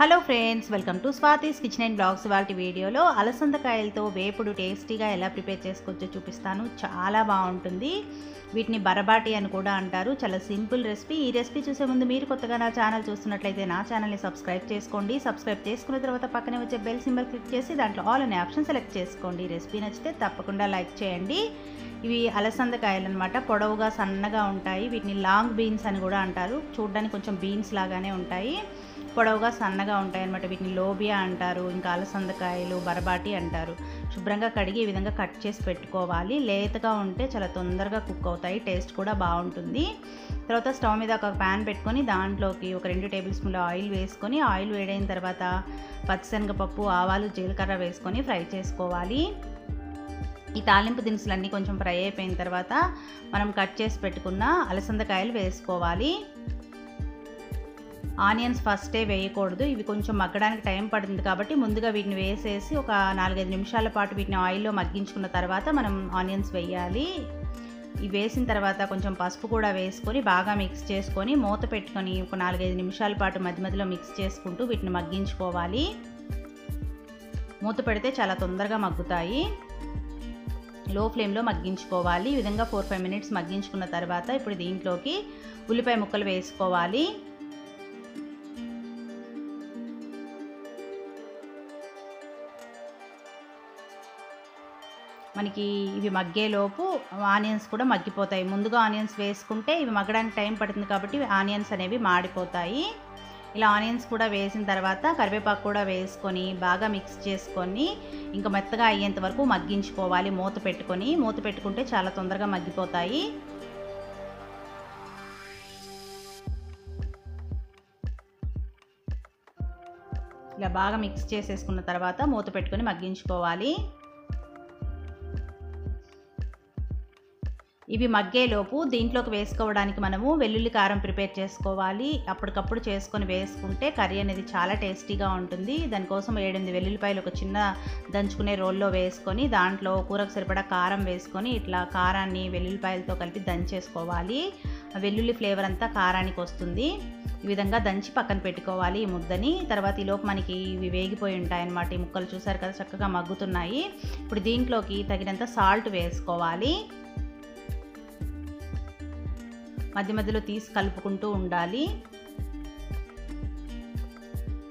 Hello friends welcome to Swathi's kitchen and blogs. వాటి వీడియోలో అలసందకాయలతో వేపుడు టేస్టీగా ఎలా ప్రిపేర్ చేసుకోవచ్చో చూపిస్తాను. చాలా బాగుంటుంది. వీటిని బరబాటి అని కూడా అంటారు. చాలా సింపుల్ రెసిపీ. ఈ రెసిపీ చూసే ముందు మీరు కొత్తగా నా ఛానల్ చూస్తున్నట్లయితే నా ఛానల్ని సబ్స్క్రైబ్ చేసుకోండి. సబ్స్క్రైబ్ చేసుకున్న తర్వాత పక్కనే వచ్చే బెల్ సింబల్ క్లిక్ చేసి దాంట్లో ఆల్ అనే ఆప్షన్ సెలెక్ట్ చేసుకోండి. రెసిపీ నచ్చితే తప్పకుండా లైక్ చేయండి. ఇవి అలసందకాయలు అనమాట పొడవుగా సన్నగా ఉంటాయి. వీటిని లాంగ్ బీన్స్ అని కూడా అంటారు. చూడడానికి కొంచెం బీన్స్ లాగానే ఉంటాయి. పొడవుగా సన్నగా ఉంటాయి అనమాట వీటిని లోబియా అంటారు ఇంకా అలసందకాయలు బరబాటి అంటారు. శుభ్రంగా కడిగి ఈ విధంగా కట్ చేసి పెట్టుకోవాలి. లేతగా ఉంటే చాలా తొందరగా కుక్ అవుతాయి టేస్ట్ కూడా బాగుంటుంది. తర్వాత స్టవ్ మీద ఒక ప్యాన్ పెట్టుకొని దాంట్లోకి ఒక రెండు టేబుల్ స్పూన్ల ఆయిల్ వేసుకొని ఆయిల్ వేడైన తర్వాత పచ్చిశనగపప్పు ఆవాలు జీలకర్ర వేసుకొని ఫ్రై చేసుకోవాలి. ఈ తాలింపు దినుసులన్నీ కొంచెం ఫ్రై అయిపోయిన తర్వాత మనం కట్ చేసి పెట్టుకున్న అలసందకాయలు వేసుకోవాలి. ఆనియన్స్ ఫస్టే వేయకూడదు. ఇవి కొంచెం మగ్గడానికి టైం పడుతుంది కాబట్టి ముందుగా వీటిని వేసేసి ఒక నాలుగైదు నిమిషాల పాటు వీటిని ఆయిల్లో మగ్గించుకున్న తర్వాత మనం ఆనియన్స్ వేయాలి. ఇవి వేసిన తర్వాత కొంచెం పసుపు కూడా వేసుకొని బాగా మిక్స్ చేసుకొని మూత పెట్టుకొని ఒక నాలుగైదు నిమిషాల పాటు మధ్య మధ్యలో మిక్స్ చేసుకుంటూ వీటిని మగ్గించుకోవాలి. మూత పెడితే చాలా తొందరగా మగ్గుతాయి. లో ఫ్లేమ్లో మగ్గించుకోవాలి. ఈ విధంగా ఫోర్ ఫైవ్ మినిట్స్ మగ్గించుకున్న తర్వాత ఇప్పుడు దీంట్లోకి ఉల్లిపాయ ముక్కలు వేసుకోవాలి. మనకి ఇవి మగ్గేలోపు ఆనియన్స్ కూడా మగ్గిపోతాయి. ముందుగా ఆనియన్స్ వేసుకుంటే ఇవి మగ్గడానికి టైం పడుతుంది కాబట్టి ఆనియన్స్ అనేవి మాడిపోతాయి. ఇలా ఆనియన్స్ కూడా వేసిన తర్వాత కరివేపాకు కూడా వేసుకొని బాగా మిక్స్ చేసుకొని ఇంకా మెత్తగా అయ్యేంత వరకు మగ్గించుకోవాలి. మూత పెట్టుకొని మూత పెట్టుకుంటే చాలా తొందరగా మగ్గిపోతాయి. ఇలా బాగా మిక్స్ చేసేసుకున్న తర్వాత మూత పెట్టుకొని మగ్గించుకోవాలి. ఇవి మగ్గేలోపు దీంట్లోకి వేసుకోవడానికి మనము వెల్లుల్లి కారం ప్రిపేర్ చేసుకోవాలి. అప్పటికప్పుడు చేసుకొని వేసుకుంటే కర్రీ అనేది చాలా టేస్టీగా ఉంటుంది. దానికోసం ఏడెనిమిది వెల్లుల్లిపాయలు ఒక చిన్న దంచుకునే రోల్లో వేసుకొని దాంట్లో కూరకు సరిపడా కారం వేసుకొని ఇట్లా కారాన్ని వెల్లుల్లిపాయలతో కలిపి దంచేసుకోవాలి. వెల్లుల్లి ఫ్లేవర్ అంతా కారానికి వస్తుంది. ఈ విధంగా దంచి పక్కన పెట్టుకోవాలి ఈ ముద్దని. తర్వాత ఈలోపు మనకి ఇవి వేగిపోయి ఉంటాయి అన్నమాట ఈ ముక్కలు చూసారు కదా చక్కగా మగ్గుతున్నాయి. ఇప్పుడు దీంట్లోకి తగినంత సాల్ట్ వేసుకోవాలి. మధ్య మధ్యలో తీసి కలుపుకుంటూ ఉండాలి.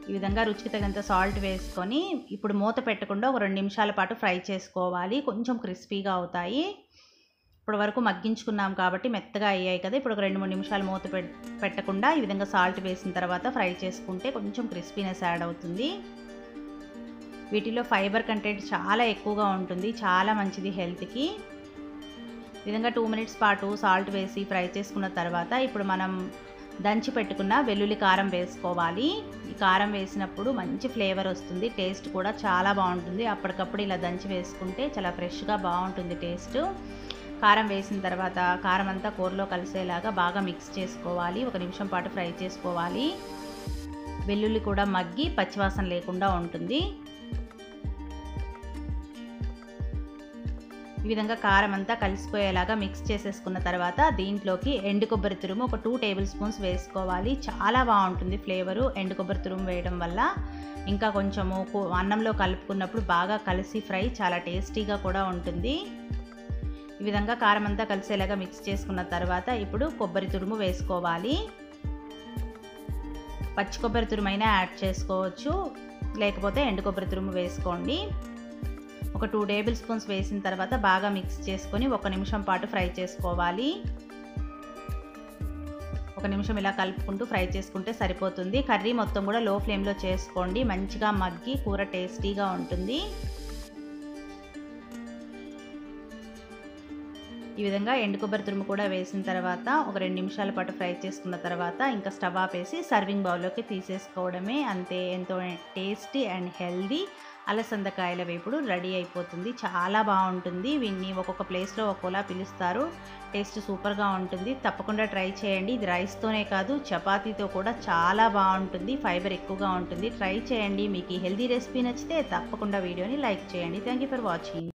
ఈ విధంగా రుచికి తగినంత సాల్ట్ వేసుకొని ఇప్పుడు మూత పెట్టకుండా ఒక రెండు నిమిషాల పాటు ఫ్రై చేసుకోవాలి. కొంచెం క్రిస్పీగా అవుతాయి. ఇప్పటి వరకు మగ్గించుకున్నాం కాబట్టి మెత్తగా అయ్యాయి కదా. ఇప్పుడు ఒక రెండు మూడు నిమిషాలు మూత పెట్టకుండా ఈ విధంగా సాల్ట్ వేసిన తర్వాత ఫ్రై చేసుకుంటే కొంచెం క్రిస్పీనెస్ యాడ్ అవుతుంది. వీటిలో ఫైబర్ కంటెంట్ చాలా ఎక్కువగా ఉంటుంది. చాలా మంచిది హెల్త్కి. విధంగా టూ మినిట్స్ పాటు సాల్ట్ వేసి ఫ్రై చేసుకున్న తర్వాత ఇప్పుడు మనం దంచి పెట్టుకున్న వెల్లుల్లి కారం వేసుకోవాలి. ఈ కారం వేసినప్పుడు మంచి ఫ్లేవర్ వస్తుంది. టేస్ట్ కూడా చాలా బాగుంటుంది. అప్పటికప్పుడు ఇలా దంచి వేసుకుంటే చాలా ఫ్రెష్గా బాగుంటుంది టేస్ట్. కారం వేసిన తర్వాత కారం అంతా కూరలో కలిసేలాగా బాగా మిక్స్ చేసుకోవాలి. ఒక నిమిషం పాటు ఫ్రై చేసుకోవాలి. వెల్లుల్లి కూడా మగ్గి పచ్చివాసన లేకుండా ఉంటుంది. ఈ విధంగా కారం అంతా కలిసిపోయేలాగా మిక్స్ చేసేసుకున్న తర్వాత దీంట్లోకి ఎండు కొబ్బరి తురుము ఒక టూ టేబుల్ స్పూన్స్ వేసుకోవాలి. చాలా బాగుంటుంది ఫ్లేవరు ఎండు కొబ్బరి తురుము వేయడం వల్ల. ఇంకా కొంచెము అన్నంలో కలుపుకున్నప్పుడు బాగా కలిసి ఫ్రై చాలా టేస్టీగా కూడా ఉంటుంది. ఈ విధంగా కారం అంతా కలిసేలాగా మిక్స్ చేసుకున్న తర్వాత ఇప్పుడు కొబ్బరి తురుము వేసుకోవాలి. పచ్చి కొబ్బరి తురుమైనా యాడ్ చేసుకోవచ్చు. లేకపోతే ఎండు కొబ్బరి తురుము వేసుకోండి. ఒక టూ టేబుల్ స్పూన్స్ వేసిన తర్వాత బాగా మిక్స్ చేసుకొని ఒక నిమిషం పాటు ఫ్రై చేసుకోవాలి. ఒక నిమిషం ఇలా కలుపుకుంటూ ఫ్రై చేసుకుంటే సరిపోతుంది. కర్రీ మొత్తం కూడా లో ఫ్లేమ్లో చేసుకోండి. మంచిగా మగ్గి కూర టేస్టీగా ఉంటుంది. ఈ విధంగా ఎండు కొబ్బరి తురుము కూడా వేసిన తర్వాత ఒక రెండు నిమిషాల పాటు ఫ్రై చేసుకున్న తర్వాత ఇంకా స్టవ్ ఆపేసి సర్వింగ్ బౌల్లోకి తీసేసుకోవడమే. అంతే ఎంతో టేస్టీ అండ్ హెల్దీ అలసందకాయల వేపుడు రెడీ అయిపోతుంది. చాలా బాగుంటుంది. వీన్ని ఒక్కొక్క ప్లేస్లో ఒక్కోలా పిలుస్తారు. టేస్ట్ సూపర్గా ఉంటుంది. తప్పకుండా ట్రై చేయండి. ఇది రైస్తోనే కాదు చపాతీతో కూడా చాలా బాగుంటుంది. ఫైబర్ ఎక్కువగా ఉంటుంది. ట్రై చేయండి. మీకు ఈ హెల్దీ రెసిపీ నచ్చితే తప్పకుండా వీడియోని లైక్ చేయండి. Thank you for watching.